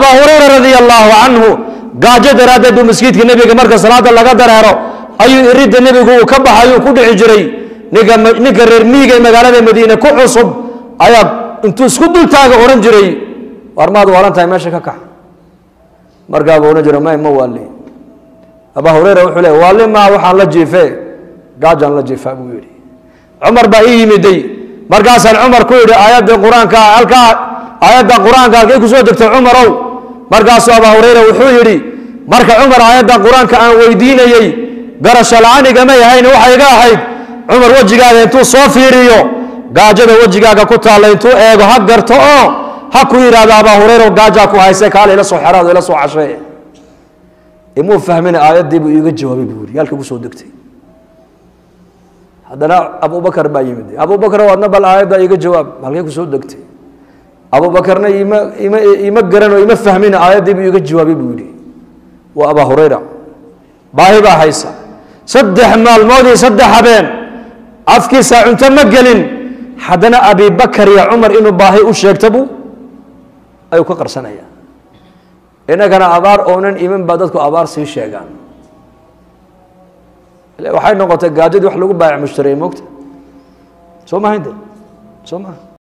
abaa hurayra radia allaahu canhu gaajo daraaddeed buu masjidka nebiga marka salaada laga dareero ayuu iridda nebigu uu ka baxayuu ku dhici jiray ninka reer miiga ee magaalada madiine ku cusub ayaa intuu isku dultaaga odhan jiray. War maad waalan tahay? Meesha ka kax markaabuu odhan jiray may ma waali. Abaa hurayra wuxuu leey waali maa waxaan la jiifee. Gaajaan la jiifaa buu yidhi. Cumar baa ii yimiday. Markaasaan cumar ku yidhi aayadda qur'aanka halkaa aayadda qur'aanka halkay ku soo degtay cumarow markaasuu abaa hurayra wuxuu yidhi marka cumar aayadda qur'aanka aan weydiinayey garasho la'aanigama yahayn waxay iga ahayd. Cumar wejigaaga intuu soo fiiriyo gaajada wejigaaga ku taalla intuu eego ha garto oo ha ku yidhaahdo abaa hurayra gaajaa ku hayse kaale ila soo xeraado ila soo cashee imuu fahmin aayaddii buu iiga jawaabay buu yidhi halkii ku soo degtay. Haddana abubakar baa yimid abubakar waadna bal aayadda iga jawaab halkay ku soo degtay abubakarna ima ima ima fahmin aayaddii buu iga jawaabay buu yidhi. Waa abaa hurayra. Baahi baa haysa. Saddex maalmood iyo saddex habeen. Afkiisa cunto ma gelin. Haddana abibakar iyo cumar inuu baahi u sheegta buu ayuu ka qarsanaya innagana abaar oonan iman baa dadku abaar sii sheegaan. Waxay noqotay gaajadii wax lagu baayac mushtariyay moogta? Soo mahaynte soo maha